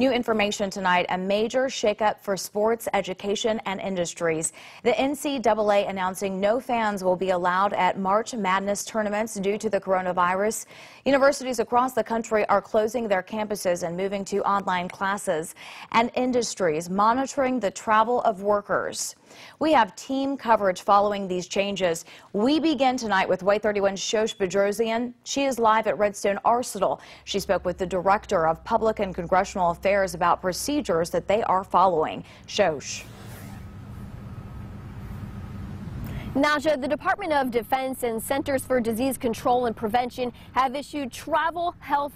New information tonight, a major shakeup for sports, education, and industries. The NCAA announcing no fans will be allowed at March Madness tournaments due to the coronavirus. Universities across the country are closing their campuses and moving to online classes, and industries monitoring the travel of workers. We have team coverage following these changes. We begin tonight with WAAY 31's Shosh Bedrosian. She is live at Redstone Arsenal. She spoke with the Director of Public and Congressional Affairs about procedures that they are following. Shosh. Naja, the Department of Defense and Centers for Disease Control and Prevention have issued travel health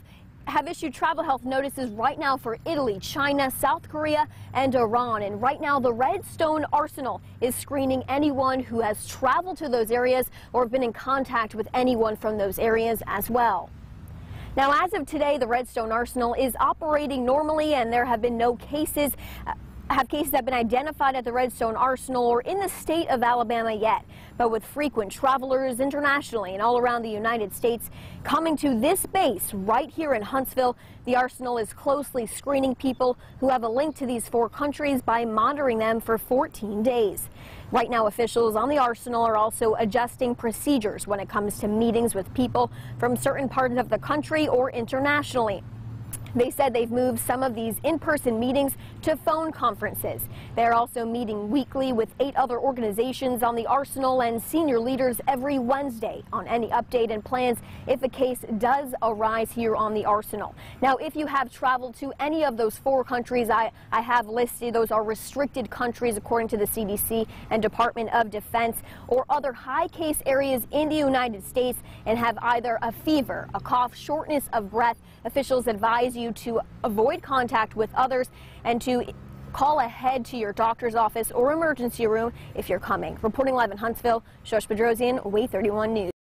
have issued travel health notices right now for Italy, China, South Korea, and Iran. And right now, the Redstone Arsenal is screening anyone who has traveled to those areas or been in contact with anyone from those areas as well. Now, as of today, the Redstone Arsenal is operating normally, and there have been no cases. Uh, Have cases that have been identified at the Redstone Arsenal or in the state of Alabama yet. But with frequent travelers internationally and all around the United States coming to this base right here in Huntsville, the Arsenal is closely screening people who have a link to these four countries by monitoring them for 14 days. Right now, officials on the Arsenal are also adjusting procedures when it comes to meetings with people from certain parts of the country or internationally. They said they've moved some of these in-person meetings to phone conferences. They're also meeting weekly with eight other organizations on the Arsenal and senior leaders every Wednesday on any update and plans if a case does arise here on the Arsenal. Now, if you have traveled to any of those four countries I, I have listed, those are restricted countries according to the CDC and Department of Defense or other high case areas in the United States and have either a fever, a cough, shortness of breath, officials advise you you to avoid contact with others and to call ahead to your doctor's office or emergency room if you're coming. Reporting live in Huntsville, Shosh Bedrosian, WAAY 31 News.